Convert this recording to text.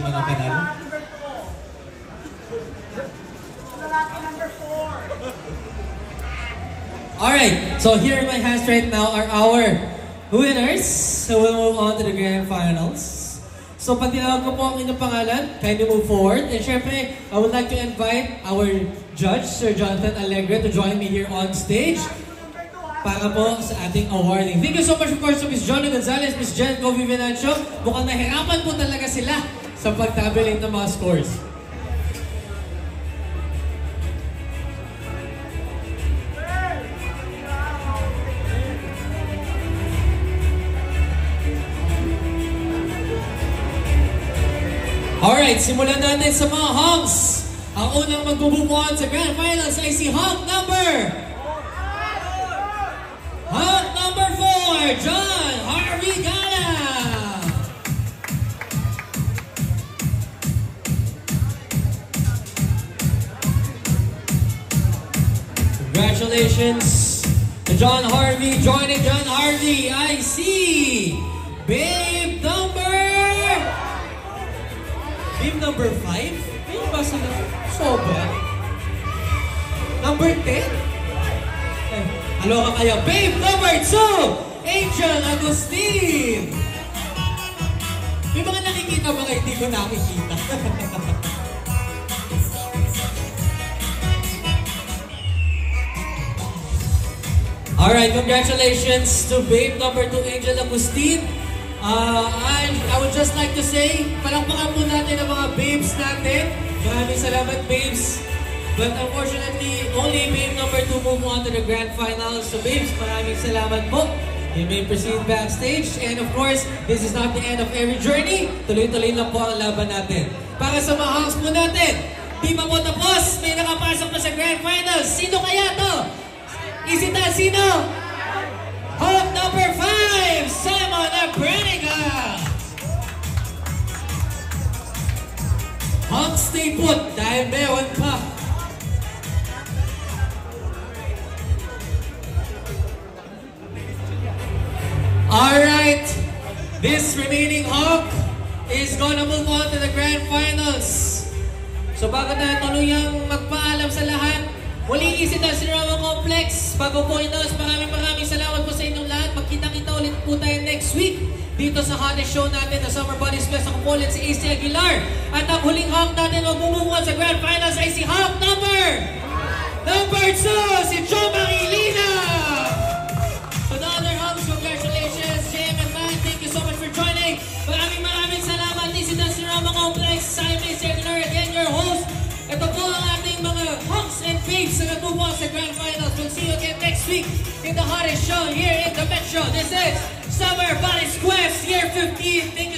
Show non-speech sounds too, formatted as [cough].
yung mga panalo. Alright, so here in my hands right now are our winners. So we'll move on to the grand finals. So pag tinawag ko po ang inyong pangalan, kindly move forward. And syempre, I would like to invite our judge, Sir Jonathan Alegre, to join me here on stage para po sa ating awarding. Thank you so much of course to Ms. Johnny Gonzalez, Ms. Jen Kobe Venancio. Mukhang nahirapan po talaga sila sa pagtabulate ng mga scores. Alright, simulan natin sa mga honks. Ang unang magbubukuan sa Grand Finals ay si honk number... Honk number 4, John Harvey Gala. Congratulations to John Harvey. Joining John Harvey, I see Babe number... Babe number 5? Ayun ba sila? Sobra. Number 10? Eh, Ano ka kaya? Babe number 2! Angel Agustin! May mga nakikita mga hindi ko nakikita. [laughs] Alright, congratulations to babe number 2, Angel Agustin. Uh, and I would just like to say, palakpakan po natin ang mga babes natin. Maraming salamat, babes. But unfortunately, only babe number 2 move on to the grand finals. So babes, maraming salamat po. You may proceed backstage. And of course, this is not the end of every journey. Tuloy-tuloy lang po ang laban natin. Para sa mga house po natin, di pa po tapos, may nakapasok na sa grand finals. Sino kaya to? Isita, sino? Hope number 5, Simon Abreniga. Hawk stay put dahil meron pa. Alright, this remaining Hawk is gonna move on to the grand finals. So bago tayo sa lahat, isit ang Sinarama Complex. Bago po ito, maraming maraming salamat po sa inyong lahat. Magkita-kita ulit po tayo next week dito sa hottest show natin na Summer Bodies Fest. Ako po ulit si AC Aguilar. At ang huling hawk natin magmumukuhan sa grand finals ay si hawk number number 2, si Joe Marilina! To the other hawks, congratulations, JM and Man. Thank you so much for joining. Maraming maraming salamat. Is the Sinarama Complex. I'm AC hawks and babes na nagbubuha sa grand finals. We'll see you again next week in the hottest show here in the Metro. This is Summer Bodies Quest, year 15.